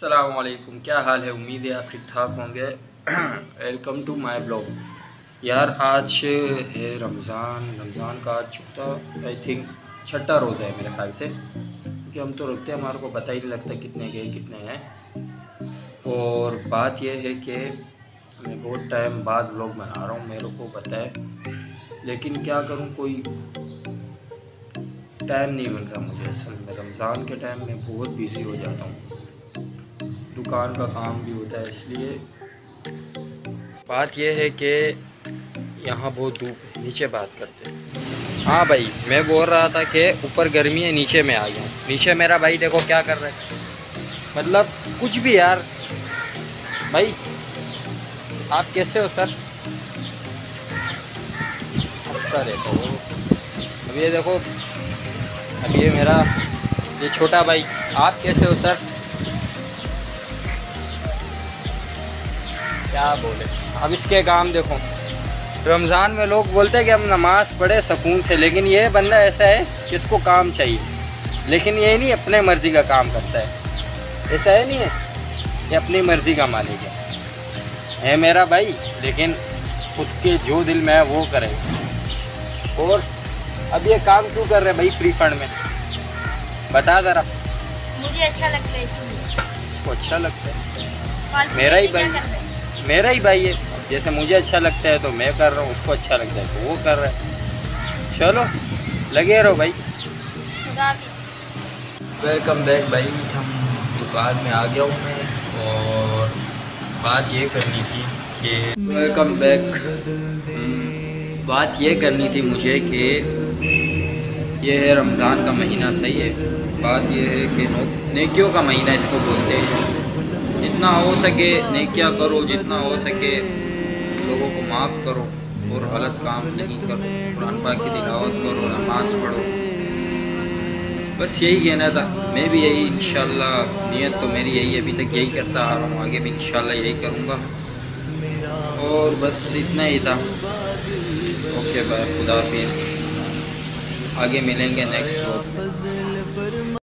असलकुम क्या हाल है? उम्मीद है आप ठीक ठाक होंगे। वेलकम टू माय ब्लॉग यार, आज है रमज़ान। रमज़ान का आज चौथा आई थिंक छठा रोज़ा है मेरे ख्याल से। क्योंकि हम तो रुकते हैं, हमारे को पता ही नहीं लगता कितने गए, कितने हैं। और बात यह है कि मैं बहुत टाइम बाद ब्लॉग बना रहा हूँ, मेरे को पता है। लेकिन क्या करूँ, कोई टाइम नहीं मिल रहा मुझे असल में। रमज़ान के टाइम में बहुत बिज़ी हो जाता हूँ। दुकान का काम भी होता है, इसलिए बात यह है कि यहाँ बहुत धूप है, नीचे बात करते हैं। हाँ भाई, मैं बोल रहा था कि ऊपर गर्मी है, नीचे में आ गया नीचे मेरा भाई देखो क्या कर रहा है। मतलब कुछ भी यार। भाई, आप कैसे हो सर? रहता हो। अब ये देखो, अब ये मेरा, ये छोटा भाई, आप कैसे हो सर? क्या बोले? अब इसके काम देखो। रमज़ान में लोग बोलते हैं कि हम नमाज़ पढ़े सुकून से लेकिन ये बंदा ऐसा है कि इसको काम चाहिए। लेकिन ये नहीं अपने मर्ज़ी का काम करता है। ऐसा है नहीं है ये अपनी मर्ज़ी का मालिक है। है मेरा भाई लेकिन खुद के जो दिल में है वो करे। और अब ये काम क्यों कर रहे भाई फ्री फंड में? बता ज़रा। मुझे अच्छा लगता है इसलिए अच्छा लगता है। मेरा ही भाई। मेरा ही भाई है। जैसे मुझे अच्छा लगता है तो मैं कर रहा हूँ उसको अच्छा लगता है तो वो कर रहा है। चलो लगे रहो भाई। वेलकम बैक भाई हम दुकान में आ गया हूँ मैं और बात ये करनी थी कि वेलकम बैक। बात ये करनी थी मुझे कि ये है रमज़ान का महीना सही है? बात ये है कि नो नेकियों का महीना इसको बोलते हैं। जितना हो सके नेकिया करो, जितना हो सके लोगों को माफ़ करो और गलत काम नहीं करो। कुरान पाक की तिलावत करो, नमाज़ पढ़ो। बस यही कहना था। मैं भी यही इंशाल्लाह, नीयत तो मेरी यही अभी तक यही करता आ रहा हूँ। आगे भी इंशाल्लाह यही करूँगा। और बस इतना ही था। Okay, bye. खुदा हाफिज़। आगे मिलेंगे नेक्स्ट